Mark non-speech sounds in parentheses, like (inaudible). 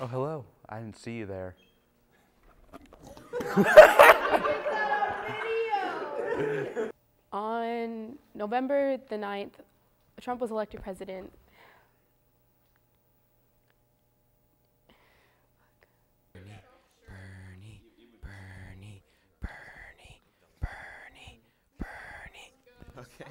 Oh, hello. I didn't see you there. (laughs) on November the 9th, Trump was elected president. Okay.